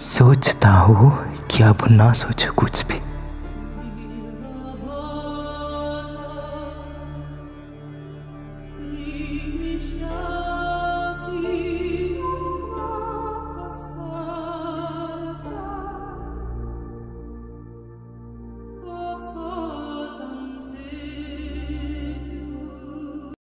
सोचता हूँ कि अब ना सोचो कुछ भी।